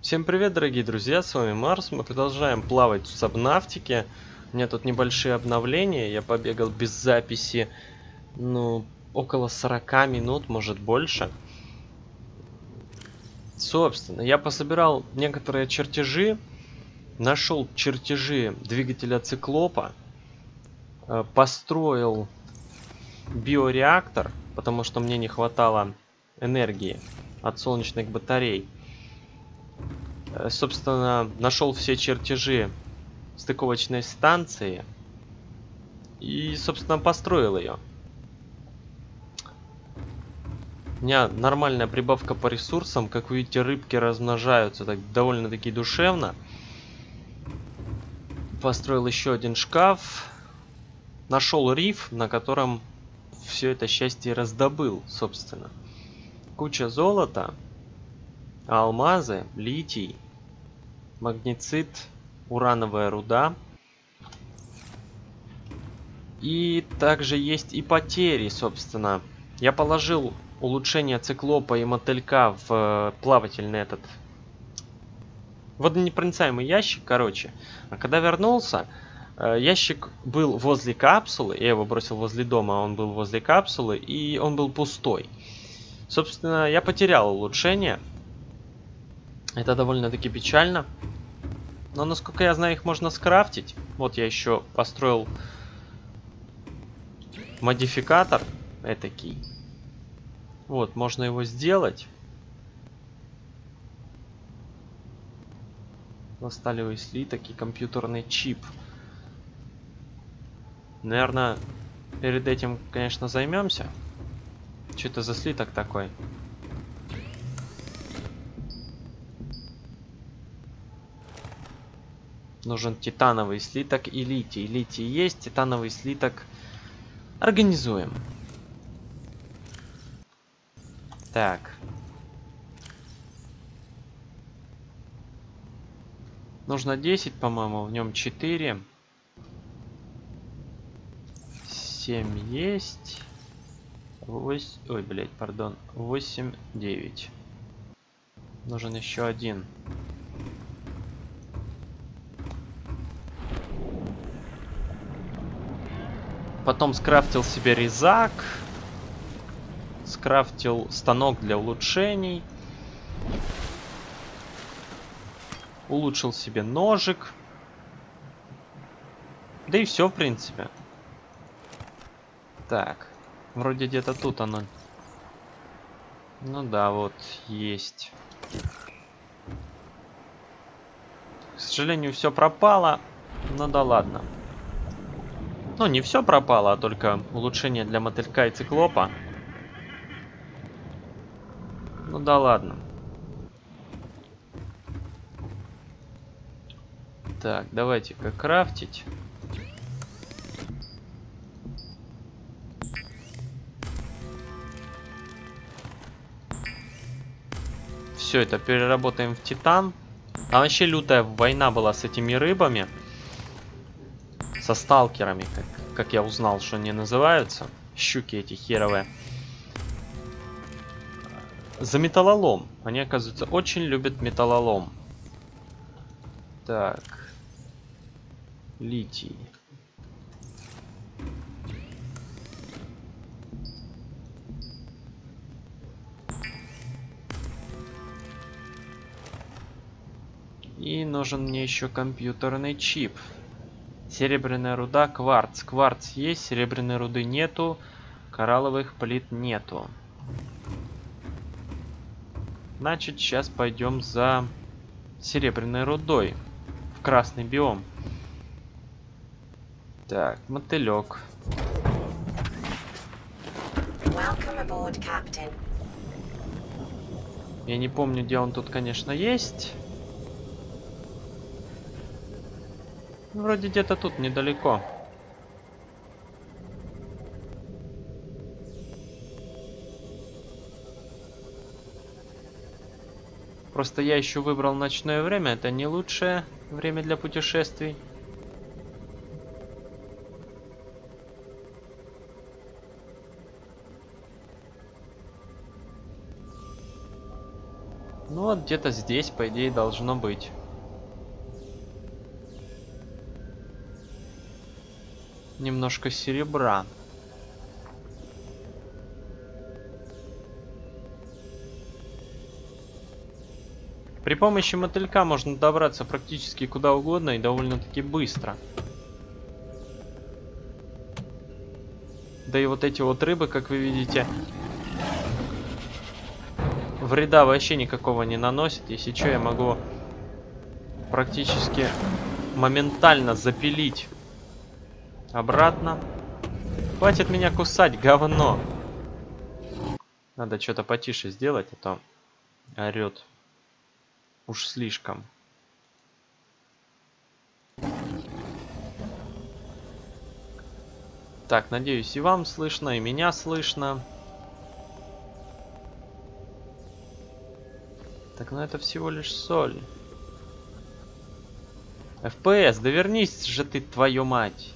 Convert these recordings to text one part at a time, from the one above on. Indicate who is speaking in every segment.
Speaker 1: Всем привет, дорогие друзья, с вами Марс. Мы продолжаем плавать в Сабнавтике. У меня тут небольшие обновления. Я побегал без записи, ну, около 40 минут, может больше. Собственно, я пособирал некоторые чертежи. Нашел чертежи двигателя циклопа. Э, построил биореактор, потому что мне не хватало энергии от солнечных батарей. Э, собственно, нашел все чертежи стыковочной станции и, собственно, построил ее. У меня нормальная прибавка по ресурсам. Как вы видите, рыбки размножаются так довольно-таки душевно. Построил еще один шкаф. Нашел риф, на котором все это счастье раздобыл, собственно. Куча золота, алмазы, литий, магнецит, урановая руда. И также есть и потери, собственно. Я положил улучшение циклопа и мотылька в э, плавательный этот водонепроницаемый ящик, короче. А когда вернулся, э, ящик был возле капсулы, я его бросил возле дома, он был возле капсулы, и он был пустой. Собственно, я потерял улучшение. Это довольно-таки печально. Но, насколько я знаю, их можно скрафтить. Вот я еще построил модификатор этакий. Вот, можно его сделать. Насталивый слиток и компьютерный чип. Наверное, перед этим, конечно, займемся. Что это за слиток такой? Нужен титановый слиток и литий. Литий есть, титановый слиток организуем. Так. Нужно 10, по-моему, в нем 4. 7 есть. 8, ой, блядь, пардон. 8, 9. Нужен еще один. Потом скрафтил себе резак. Скрафтил станок для улучшений. Улучшил себе ножик. Да и все, в принципе. Так. Вроде где-то тут оно. Ну да, вот, есть. К сожалению, все пропало. Ну да ладно. Ну, не все пропало, а только улучшение для мотылька и циклопа. Ну да ладно. Так, давайте-ка крафтить. Все это переработаем в титан. А вообще лютая война была с этими рыбами со сталкерами, как, как я узнал, что они называются. Щуки эти херовые. За металлолом. Они, оказывается, очень любят металлолом. Так. Литий. И нужен мне еще компьютерный чип. Серебряная руда, кварц. Кварц есть, серебряной руды нету, коралловых плит нету. Значит, сейчас пойдем за серебряной рудой в красный биом. Так, мотылек. Я не помню, где он тут, конечно, есть. Вроде где-то тут недалеко. Просто я еще выбрал ночное время. Это не лучшее время для путешествий. Ну, вот где-то здесь, по идее, должно быть. Немножко серебра. При помощи мотылька можно добраться практически куда угодно и довольно-таки быстро. Да и вот эти вот рыбы, как вы видите, вреда вообще никакого не наносят. Если что, я могу практически моментально запилить обратно. Хватит меня кусать, говно. Надо что-то потише сделать, а то орет. Уж слишком. Так, надеюсь, и вам слышно, и меня слышно. Так, ну это всего лишь соль. FPS, да вернись же ты, твою мать.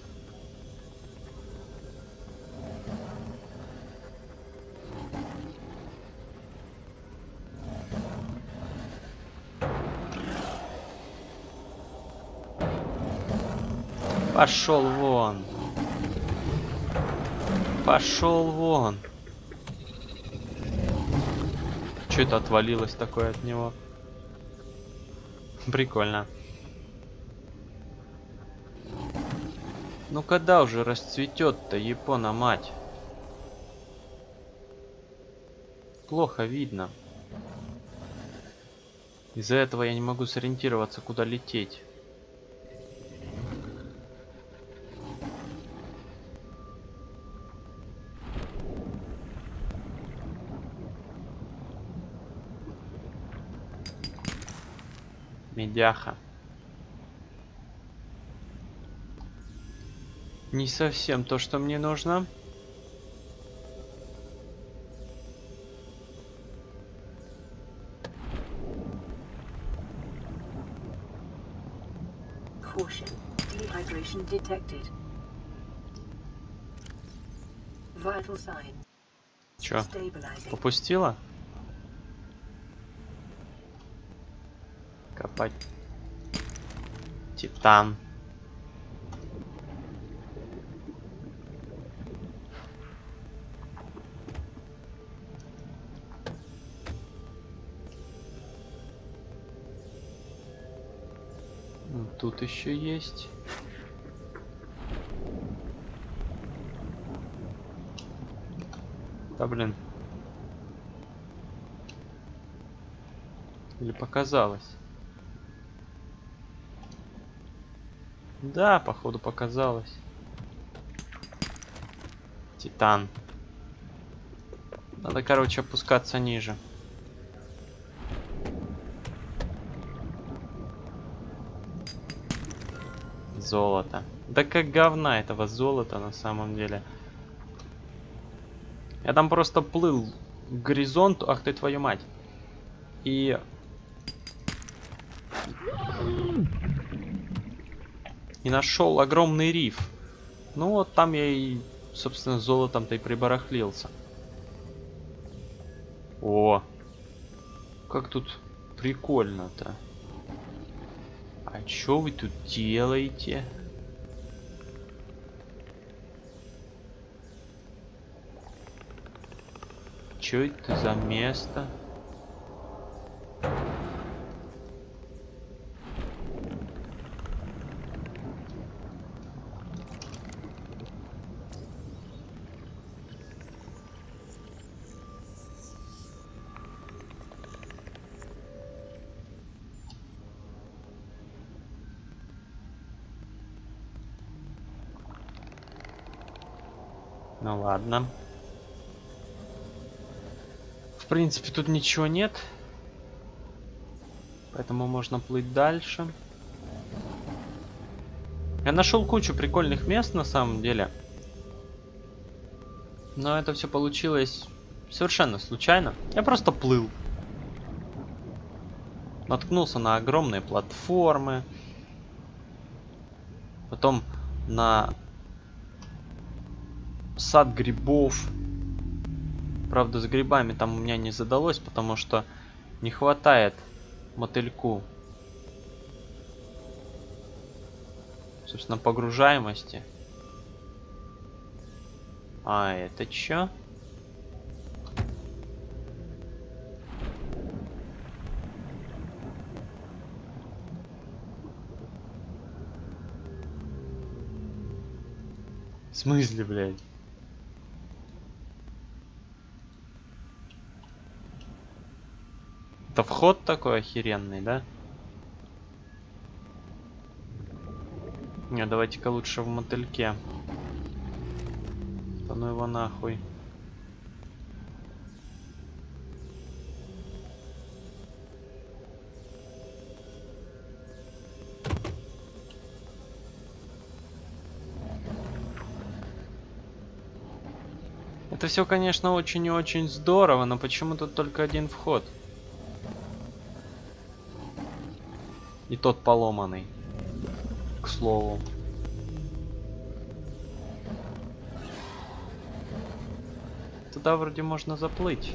Speaker 1: Пошел вон. Пошел вон. Что это отвалилось такое от него? Прикольно. Ну когда уже расцветет-то, Япона мать? Плохо видно. Из-за этого я не могу сориентироваться, куда лететь. Медяха. Не совсем то, что мне нужно. Caution. Dehydration detected. Vital sign. Чё? Попустила? Копать. Титан. Тут еще есть. Да блин. Или показалось? Да, походу показалось. Титан. Надо, короче, опускаться ниже. Золото. Да как говна этого золота на самом деле. Я там просто плыл к горизонту. Ах ты твою мать. И и нашел огромный риф. Ну вот там я и, собственно, золотом-то и прибарахлился. О, как тут прикольно-то. А что вы тут делаете? Что это за место? Ладно. В принципе, тут ничего нет. Поэтому можно плыть дальше. Я нашел кучу прикольных мест на самом деле. Но это все получилось совершенно случайно. Я просто плыл. Наткнулся на огромные платформы. Потом на сад грибов. Правда, с грибами там у меня не задалось, потому что Не хватает мотыльку. Собственно, погружаемости. А это чё? В смысле, блядь? Это вход такой охеренный, да? Не, давайте-ка лучше в мотыльке. Да ну его нахуй. Это все, конечно, очень и очень здорово, но почему тут только один вход? И тот поломанный. К слову. Туда вроде можно заплыть.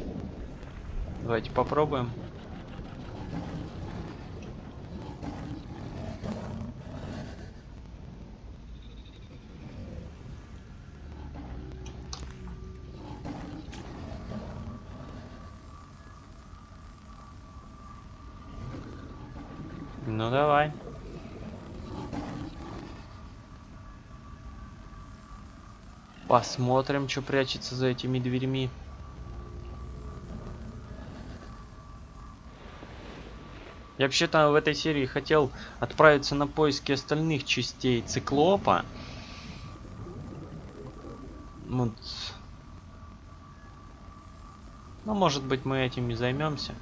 Speaker 1: Давайте попробуем. Посмотрим, что прячется за этими дверьми. Я вообще-то в этой серии хотел отправиться на поиски остальных частей циклопа. Вот. Ну, может быть, мы этим и займемся.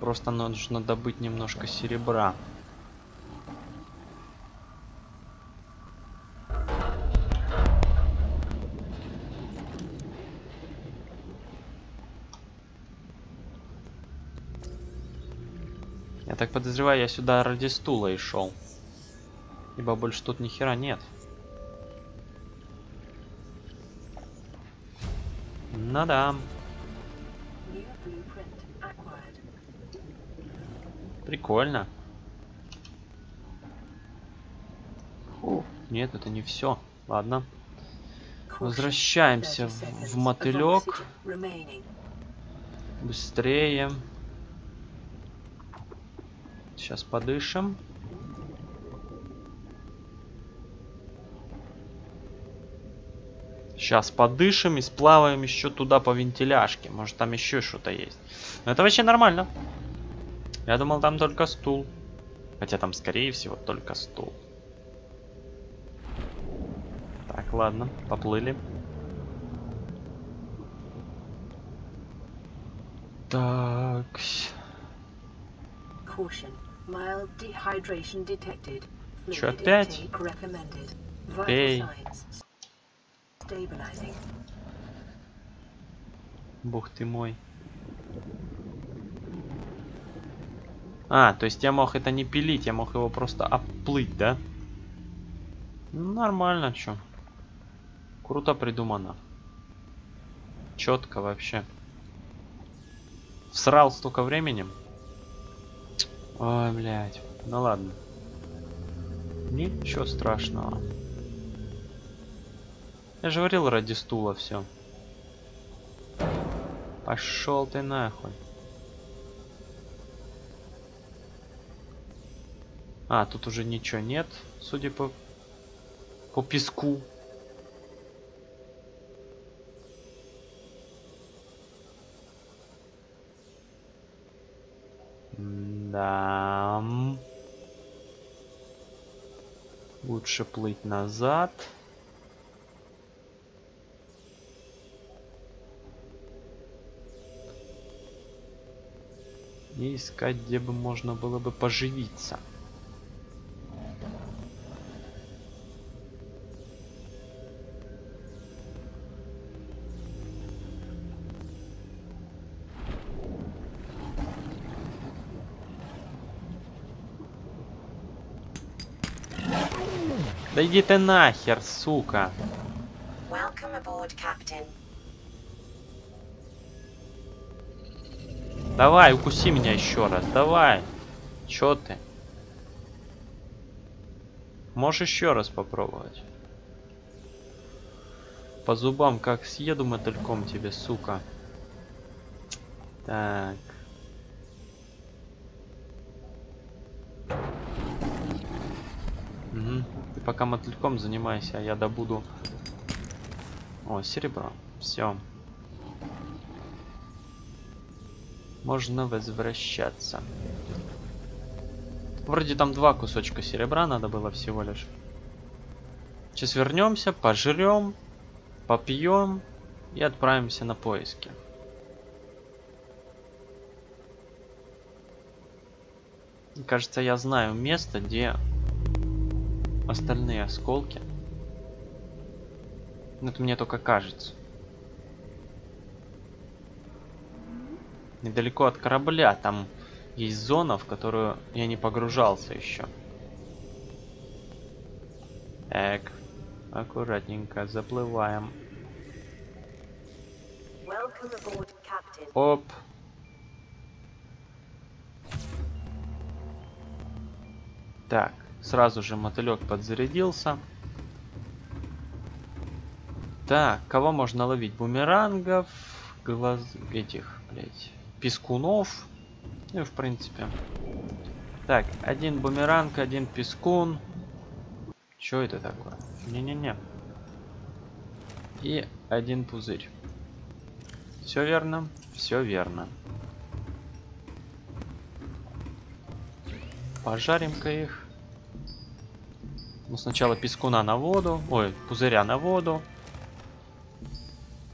Speaker 1: Просто нужно добыть немножко серебра. Так подозреваю, я сюда ради стула и шел. Ибо больше тут ни хера нет. Ну да. Прикольно. Фу. Нет, это не все. Ладно. Возвращаемся в, в мотылек. Быстрее. Сейчас подышим. Сейчас подышим и сплаваем еще туда по вентиляшке. Может там еще что-то есть. Но это вообще нормально. Я думал, там только стул. Хотя там, скорее всего, только стул. Так, ладно, поплыли. Так. Че опять? Пей. Бог ты мой. А, то есть я мог это не пилить, я мог его просто оплыть, да? Ну, нормально, чё. Круто придумано. Четко вообще. Всрал столько времени. Ой, блядь. Ну ладно. Ничего страшного. Я же говорил ради стула все. Пошел ты нахуй. А, тут уже ничего нет, судя по, по песку. Да. Лучше плыть назад. И искать, где бы можно было бы поживиться.
Speaker 2: Да иди ты нахер, сука. Aboard,
Speaker 1: давай, укуси меня еще раз, давай. Чё ты? Можешь еще раз попробовать. По зубам как съеду мотыльком тебе, сука. Так. Пока мотыльком занимайся, а я добуду... О, серебро. Все. Можно возвращаться. Вроде там два кусочка серебра надо было всего лишь. Сейчас вернемся, пожрем, попьем и отправимся на поиски. Кажется, я знаю место, где остальные осколки. Но это мне только кажется. Недалеко от корабля, там есть зона, в которую я не погружался еще. Так, аккуратненько заплываем. Оп. Так, сразу же мотылек подзарядился. Так, кого можно ловить? Бумерангов, глаз этих, блять, пескунов. Ну в принципе. Так, один бумеранг, один пескун. Что это такое? Не-не-не. И один пузырь. Все верно? Все верно. Пожарим-ка их. Ну, сначала пескуна на воду. Ой, пузыря на воду.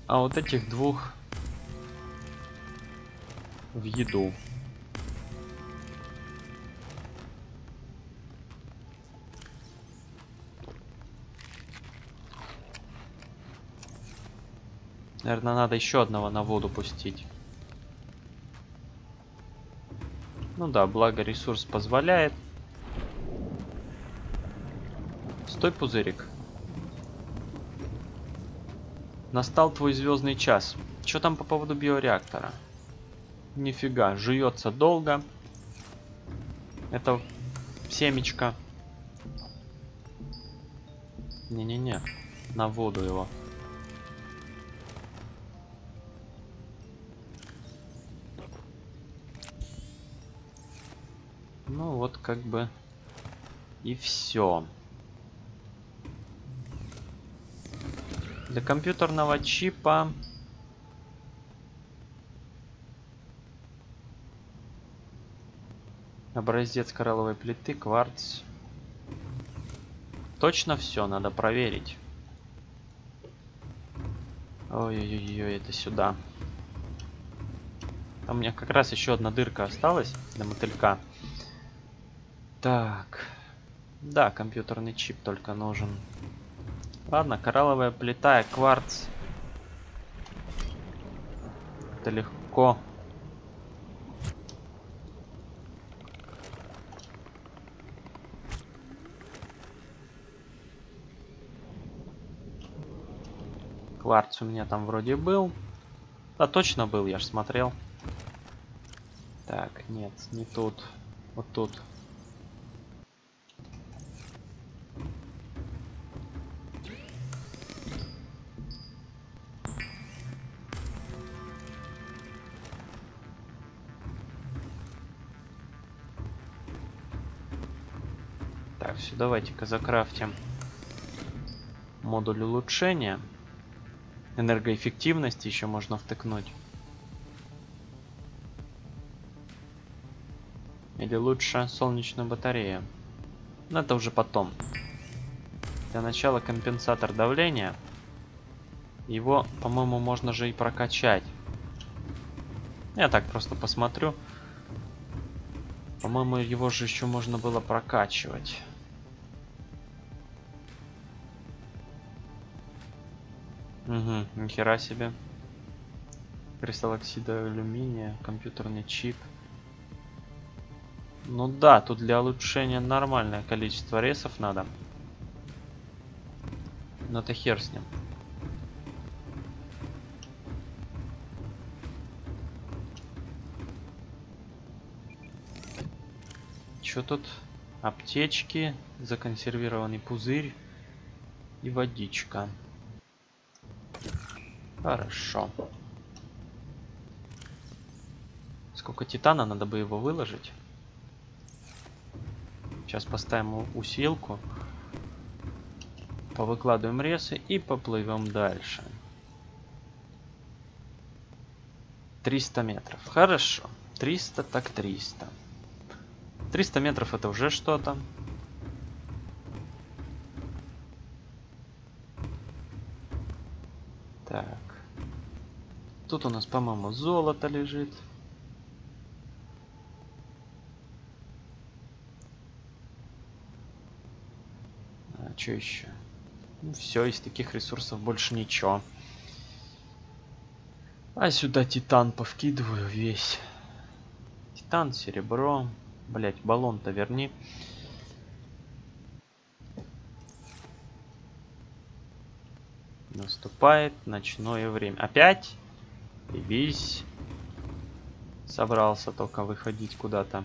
Speaker 1: А вот этих двух в еду. Наверное, надо еще одного на воду пустить. Ну да, благо ресурс позволяет. Стой, пузырик. Настал твой звездный час. Что там по поводу биореактора? Нифига, жуется долго. Это семечко. Не-не-не, на воду его. Ну вот как бы и все. Для компьютерного чипа образец коралловой плиты, кварц. Точно все, надо проверить. Ой-ой-ой, это сюда. Там у меня как раз еще одна дырка осталась для мотылька. Так. Да, компьютерный чип только нужен. Ладно, коралловая плита и кварц. Это легко. Кварц у меня там вроде был. Да, точно был, я ж смотрел. Так, нет, не тут. Вот тут. Давайте-ка закрафтим модуль улучшения. Энергоэффективности еще можно втыкнуть. Или лучше солнечную батарею. Но это уже потом. Для начала компенсатор давления. Его, по-моему, можно же и прокачать. Я так просто посмотрю. По-моему, его же еще можно было прокачивать. Угу, нихера себе. Кристалл оксида алюминия, компьютерный чип. Ну да, тут для улучшения нормальное количество ресов надо. Но это хер с ним. Что тут? Аптечки, законсервированный пузырь и водичка. Хорошо. Сколько титана, надо бы его выложить. Сейчас поставим усилку. Повыкладываем ресы и поплывем дальше. 300 метров. Хорошо. 300 так 300. 300 метров это уже что-то. Так. Тут у нас, по-моему, золото лежит. А что еще? Ну, все, из таких ресурсов больше ничего. А сюда титан повкидываю весь. Титан, серебро. Блять, баллон-то верни. Наступает ночное время. Опять? Явись. Собрался только выходить куда-то.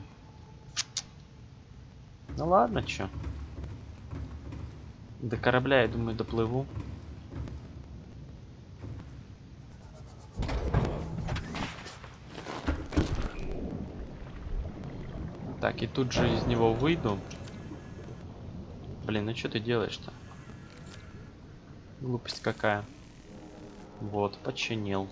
Speaker 1: Ну ладно, чё. До корабля, я думаю, доплыву. Так, и тут же из него выйду. Блин, ну что ты делаешь-то? Глупость какая. Вот, починил.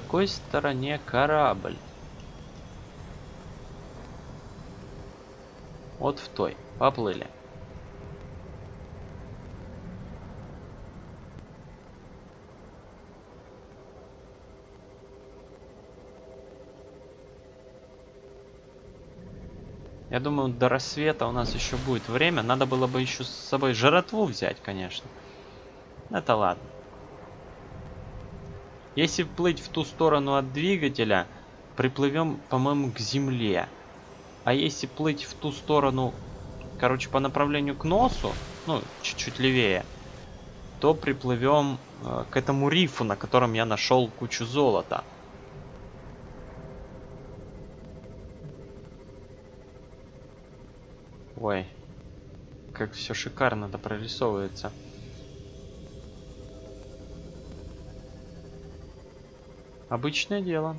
Speaker 1: Какой стороне корабль? Вот в той. Поплыли. Я думаю, до рассвета у нас еще будет время. Надо было бы еще с собой жратву взять, конечно. Это ладно. Если плыть в ту сторону от двигателя, приплывем, по-моему, к земле. А если плыть в ту сторону, короче, по направлению к носу, ну, чуть-чуть левее, то приплывем э, к этому рифу, на котором я нашел кучу золота. Ой, как все шикарно-то прорисовывается. Обычное дело.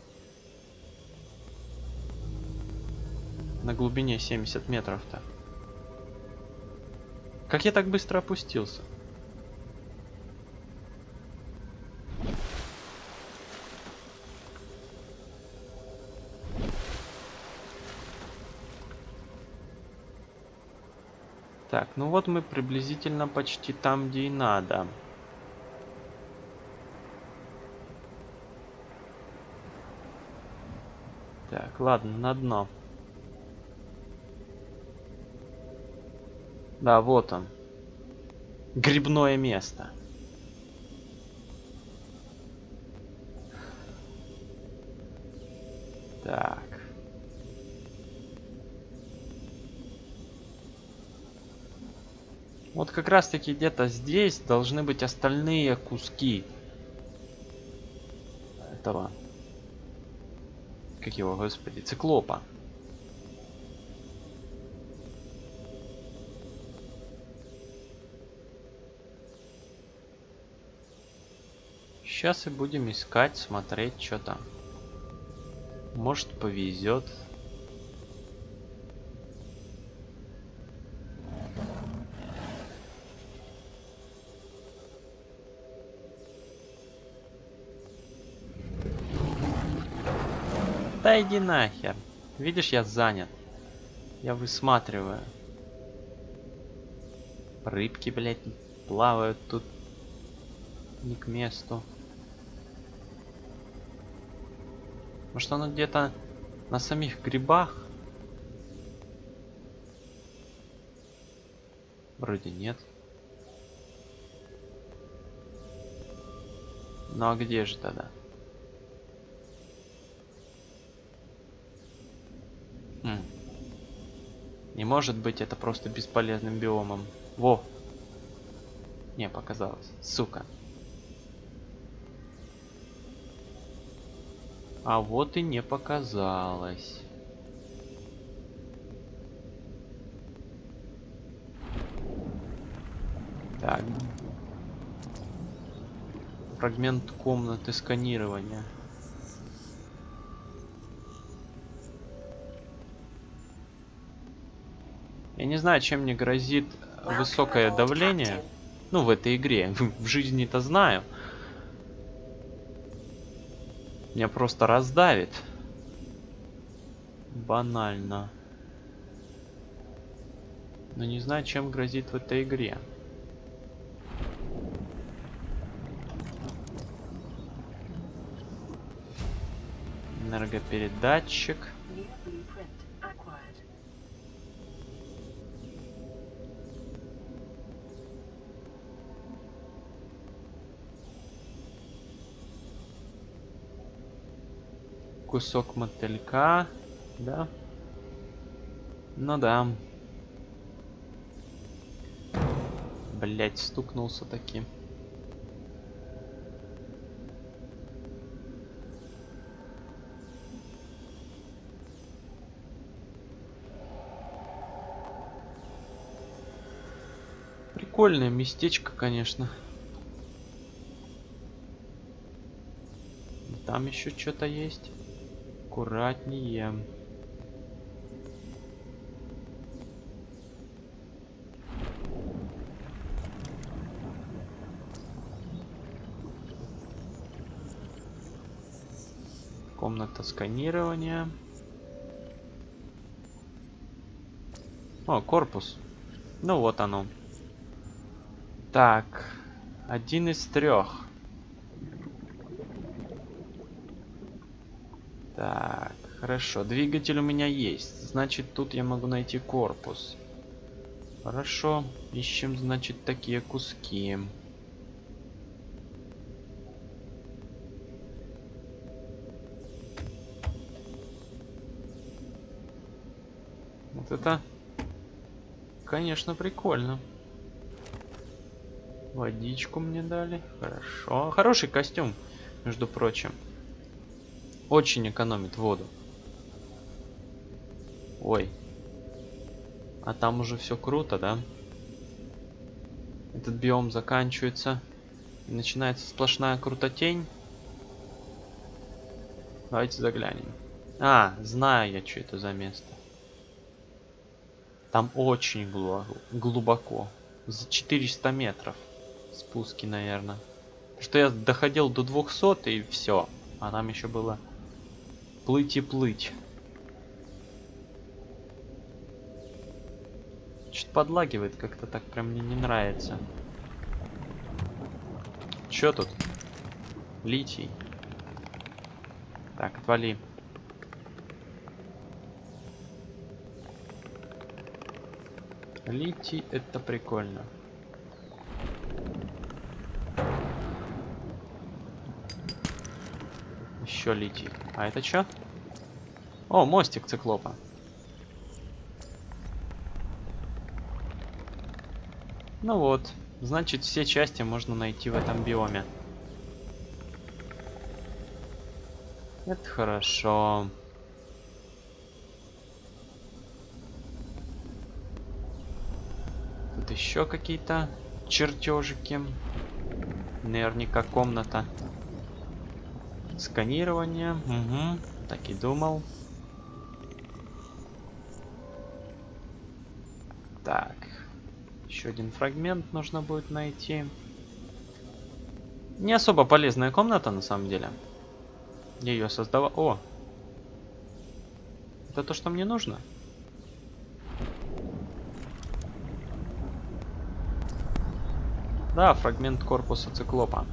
Speaker 1: На глубине 70 метров-то. Как я так быстро опустился? Так, ну вот мы приблизительно почти там, где и надо. Ладно, на дно. Да, вот он. Грибное место. Так. Вот как раз таки где-то здесь должны быть остальные куски этого. Как его, господи, циклопа. Сейчас и будем искать, смотреть, что там. Может повезет. Иди нахер. Видишь, я занят. Я высматриваю. Рыбки, блядь, плавают тут. Не к месту. Может оно где-то на самих грибах? Вроде нет. Ну а где же тогда? Не может быть это просто бесполезным биомом. Во! Не, показалось. Сука. А вот и не показалось. Так. Фрагмент комнаты сканирования. Я не знаю, чем мне грозит высокое давление. Ну, в этой игре. В жизни-то знаю. Меня просто раздавит. Банально. Но не знаю, чем грозит в этой игре. Энергопередатчик. Кусок мотылька, да? Ну да. Блять, стукнулся таким. Прикольное местечко, конечно. Там еще что-то есть. Аккуратнее. Комната сканирования. О, корпус. Ну вот оно. Так, один из трех. Так, хорошо. Двигатель у меня есть. Значит, тут я могу найти корпус. Хорошо. Ищем, значит, такие куски. Вот это, конечно, прикольно. Водичку мне дали. Хорошо. Хороший костюм, между прочим. Очень экономит воду. Ой. А там уже все круто, да? Этот биом заканчивается. И начинается сплошная крутотень. Давайте заглянем. А, знаю я, что это за место. Там очень глубоко. За 400 метров спуски, наверное. Что я доходил до 200 и все. А нам еще было плыть и плыть. Что-то подлагивает как-то так прям мне не нравится. Чё тут? Литий. Так, отвали. Литий это прикольно. Еще литий. А это что? О, мостик циклопа. Ну вот, значит все части можно найти в этом биоме. Это хорошо. Тут еще какие-то чертежики. Наверняка комната. Сканирование. Угу. Так и думал. Так. Еще один фрагмент нужно будет найти. Не особо полезная комната на самом деле. Ее создавал. О! Это то, что мне нужно? Да, фрагмент корпуса циклопа.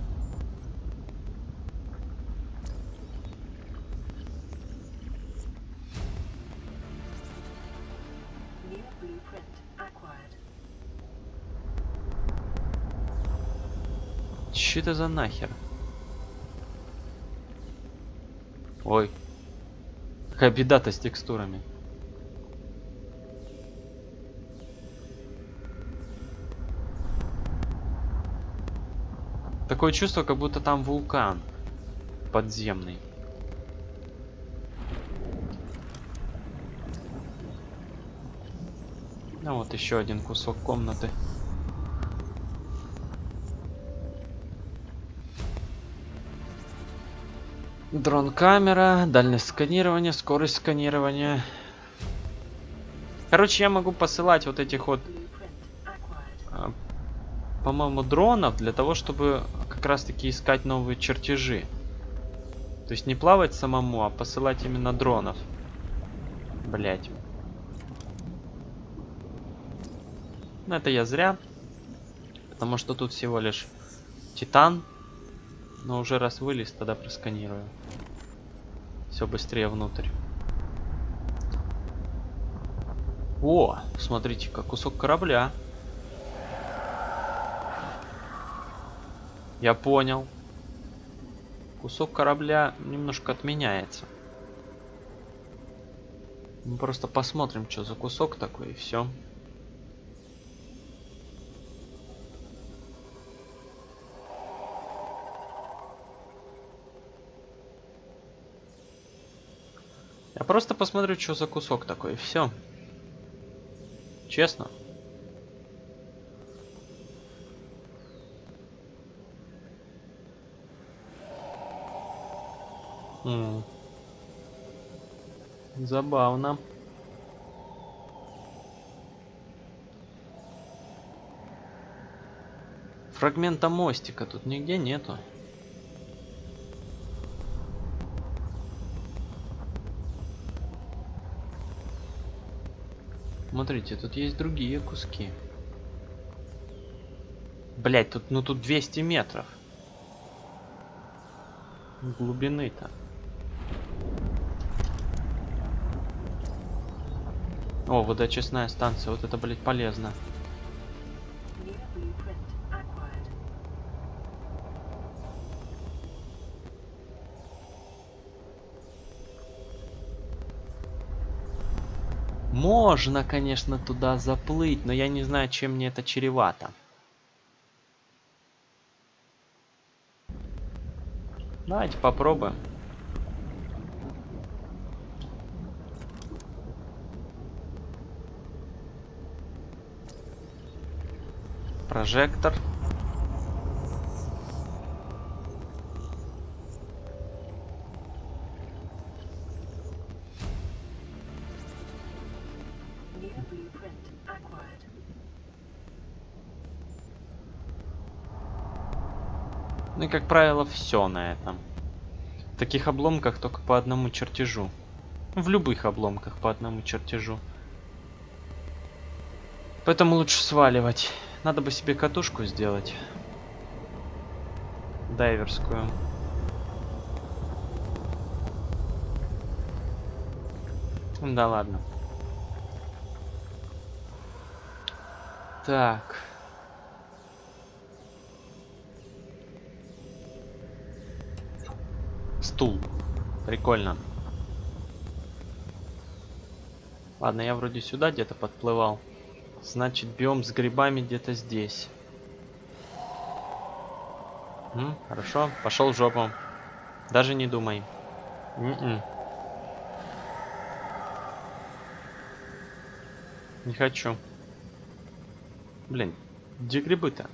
Speaker 1: Че это за нахер? Ой. Какая беда-то с текстурами. Такое чувство, как будто там вулкан подземный. Ну вот еще один кусок комнаты. Дрон-камера, дальность сканирования, скорость сканирования. Короче, я могу посылать вот этих вот, а, по-моему, дронов для того, чтобы как раз-таки искать новые чертежи. То есть не плавать самому, а посылать именно дронов. Блять. Но это я зря. Потому что тут всего лишь титан. Но уже раз вылез, тогда просканирую. Все быстрее внутрь. О, смотрите-ка, кусок корабля. Я понял. Кусок корабля немножко отменяется. Мы просто посмотрим, что за кусок такой, и все. Я просто посмотрю, что за кусок такой, и все. Честно. М Забавно. Фрагмента мостика тут нигде нету. Смотрите, тут есть другие куски. Блять, тут, ну тут 200 метров. Глубины-то. О, водочистная станция. Вот это, блядь, полезно. Можно, конечно, туда заплыть, но я не знаю, чем мне это чревато. Давайте попробуем. Прожектор. Как правило все на этом. В таких обломках только по одному чертежу. В любых обломках по одному чертежу. Поэтому лучше сваливать. Надо бы себе катушку сделать. Дайверскую. Да ладно. Так. Стул. Прикольно. Ладно, я вроде сюда где-то подплывал. Значит, биом с грибами где-то здесь. М, хорошо, пошел в жопу. Даже не думай. Н м-м. -н. Не хочу. Блин, где грибы-то?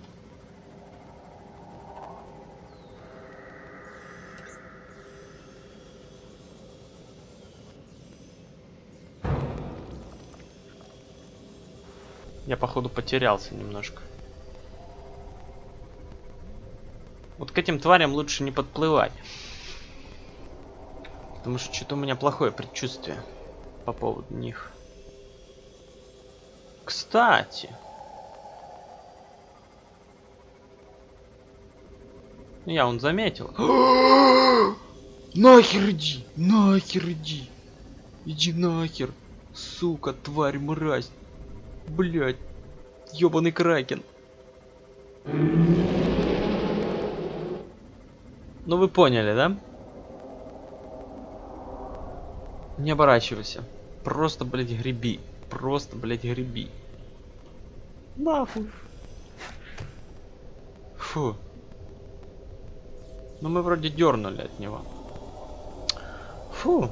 Speaker 1: Я, походу, потерялся немножко. Вот к этим тварям лучше не подплывать. Потому что что-то у меня плохое предчувствие по поводу них. Кстати. Я он заметил. нахер иди! Нахер иди! Иди нахер! Сука, тварь, мразь! Блять. Ёбаный кракен. Ну вы поняли, да? Не оборачивайся. Просто, блядь, греби. Просто, блядь, греби. Нахуй. Фу. Ну мы вроде дернули от него. Фу.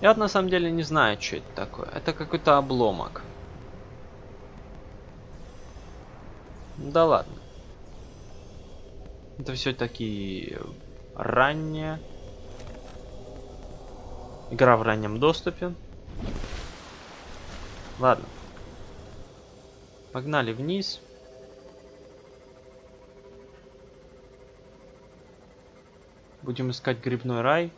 Speaker 1: Я на самом деле не знаю, что это такое. Это какой-то обломок. Да ладно. Это все таки ранние. Игра в раннем доступе. Ладно. Погнали вниз. Будем искать грибной рай.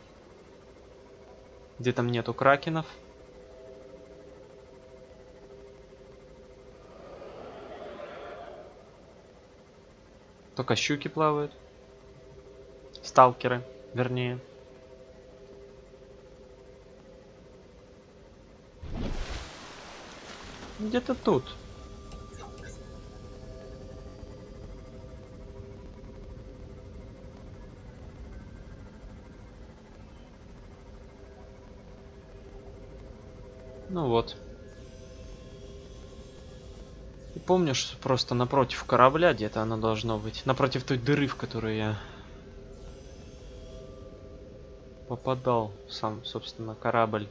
Speaker 1: Где там нету кракенов. Только щуки плавают. Сталкеры, вернее. Где-то тут. Ну вот. И помнишь, просто напротив корабля где-то оно должно быть. Напротив той дыры, в которую я попадал сам, собственно, корабль.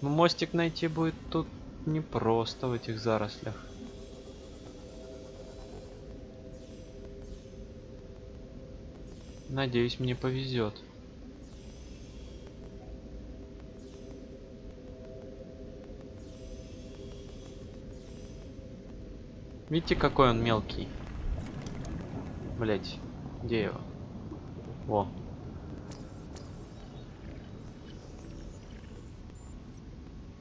Speaker 1: Ну, мостик найти будет тут непросто в этих зарослях. Надеюсь, мне повезет. Видите, какой он мелкий? Блять, где его? Во.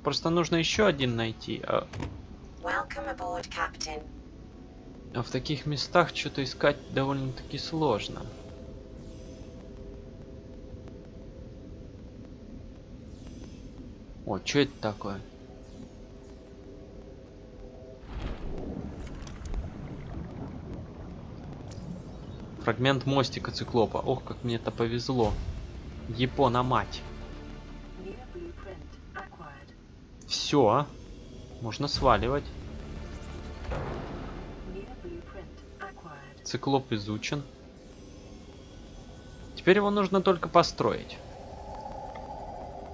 Speaker 1: Просто нужно еще один найти. А... Aboard, а в таких местах что-то искать довольно-таки сложно. О, что это такое? Фрагмент мостика циклопа. Ох, как мне это повезло. Япона мать. Все. Можно сваливать. Циклоп изучен. Теперь его нужно только построить.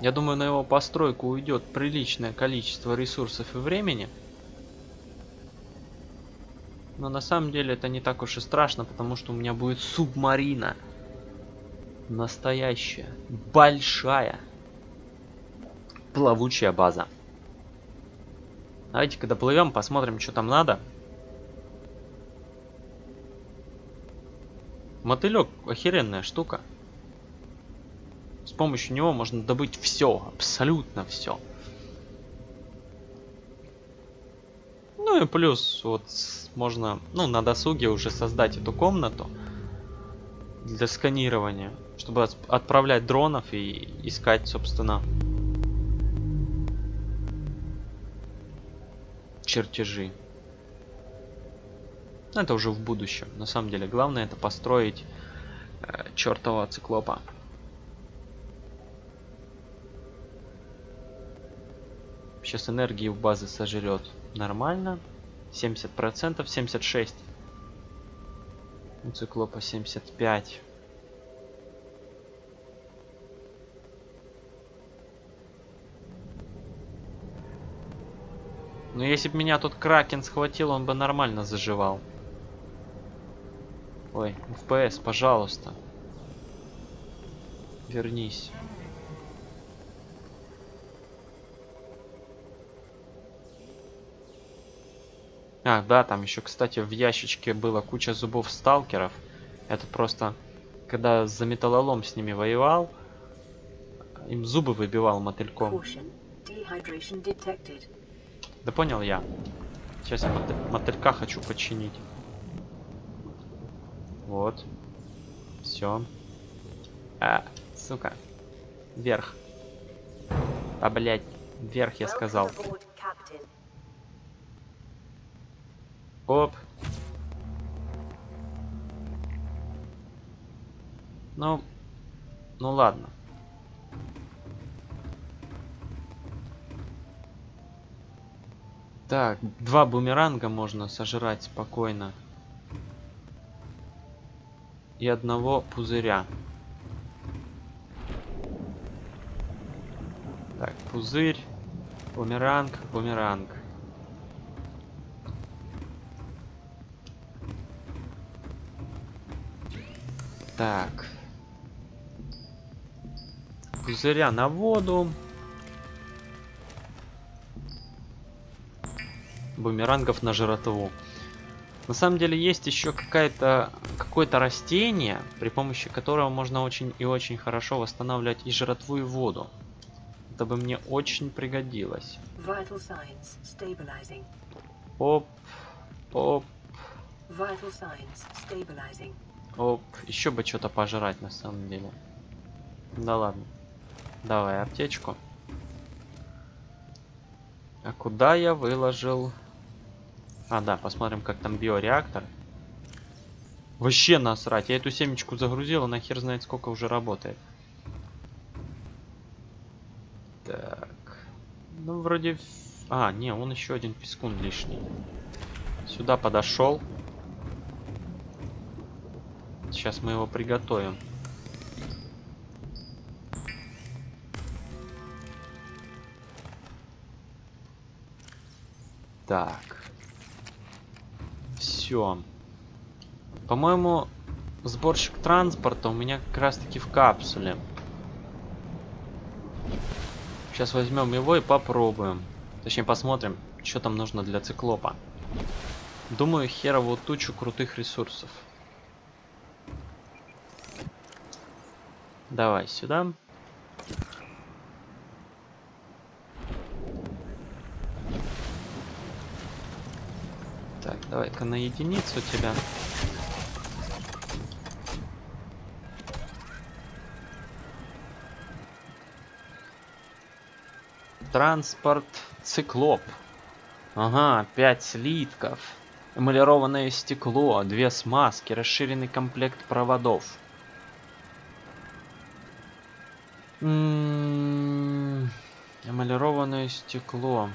Speaker 1: Я думаю, на его постройку уйдет приличное количество ресурсов и времени. Но на самом деле это не так уж и страшно, потому что у меня будет субмарина. Настоящая, большая, плавучая база. Давайте, когда плывем, посмотрим, что там надо. Мотылек охеренная штука. С помощью него можно добыть все, абсолютно все. Ну и плюс вот можно, ну, на досуге уже создать эту комнату для сканирования, чтобы отправлять дронов и искать, собственно, чертежи. Это уже в будущем. На самом деле, главное это построить э, чертового циклопа. Сейчас энергии у базы сожрет нормально. 70%, 76. У циклопа 75. Но если бы меня тут Кракен схватил, он бы нормально заживал. Ой, FPS, пожалуйста. Вернись. А, да, там еще, кстати, в ящичке было куча зубов сталкеров. Это просто, когда за металлолом с ними воевал, им зубы выбивал мотыльком. Да понял я. Сейчас я мотыль мотылька хочу починить. Вот. Все. А, сука. Вверх. А, блядь. Вверх я сказал. Оп. Ну, ну ладно. Так, два бумеранга можно сожрать спокойно. И одного пузыря. Так, пузырь, бумеранг, бумеранг. Так. Пузыря на воду. Бумерангов на жратву. На самом деле есть еще какая-то какое-то растение, при помощи которого можно очень и очень хорошо восстанавливать и жратву, и воду. Это бы мне очень пригодилось. Оп, оп. Оп, еще бы что-то пожрать на самом деле. Да ладно. Давай аптечку. А куда я выложил а, да, посмотрим, как там биореактор. Вообще насрать. Я эту семечку загрузил, она хер знает сколько уже работает. Так. Ну, вроде... А, не, он еще один пескун лишний. Сюда подошел. Сейчас мы его приготовим. Так все. По-моему, сборщик транспорта у меня как раз таки в капсуле. Сейчас возьмем его и попробуем. Точнее, посмотрим, что там нужно для циклопа. Думаю, херову тучу крутых ресурсов. Давай сюда. Так, давай-ка на единицу тебя. Транспорт циклоп. Ага, 5 слитков. Эмалированное стекло, две смазки, расширенный комплект проводов. Эмалированное стекло.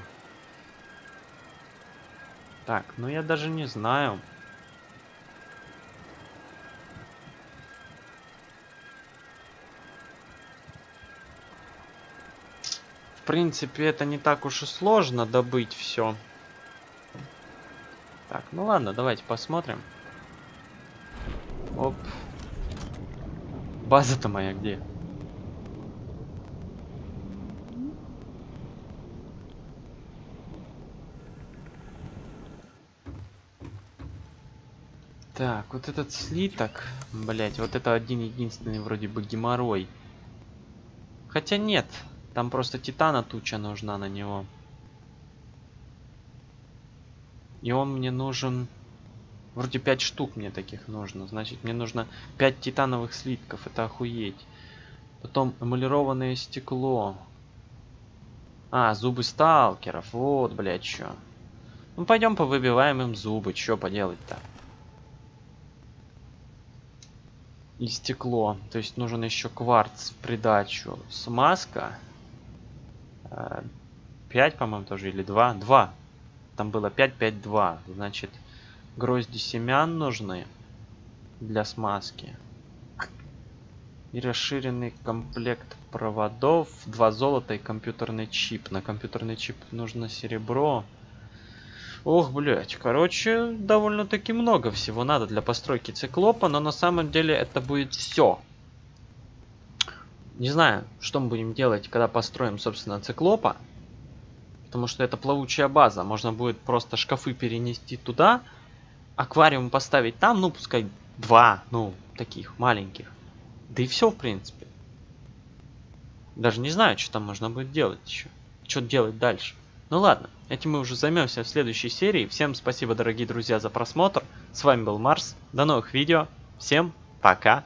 Speaker 1: Так, ну я даже не знаю. В принципе, это не так уж и сложно добыть все. Так, ну ладно, давайте посмотрим. Оп. База-то моя где? Так, вот этот слиток, блять, вот это один единственный вроде бы геморрой. Хотя нет, там просто титана туча нужна на него. И он мне нужен... Вроде 5 штук мне таких нужно. Значит, мне нужно 5 титановых слитков. Это охуеть. Потом эмалированное стекло. А, зубы сталкеров. Вот, блядь, что. Ну, пойдем повыбиваем им зубы. Что поделать-то? И стекло. То есть нужен еще кварц в придачу. Смазка. 5, э, по-моему, тоже. Или 2. 2. Там было 5, 5, 2. Значит, грозди семян нужны для смазки. И расширенный комплект проводов. Два золота и компьютерный чип. На компьютерный чип нужно серебро. Ох, блядь, короче, довольно-таки много всего надо для постройки циклопа, но на самом деле это будет все. Не знаю, что мы будем делать, когда построим, собственно, циклопа. Потому что это плавучая база. Можно будет просто шкафы перенести туда, аквариум поставить там, ну, пускай два, ну, таких маленьких. Да и все, в принципе. Даже не знаю, что там можно будет делать еще. Что делать дальше. Ну ладно, этим мы уже займемся в следующей серии. Всем спасибо, дорогие друзья, за просмотр. С вами был Марс. До новых видео. Всем пока.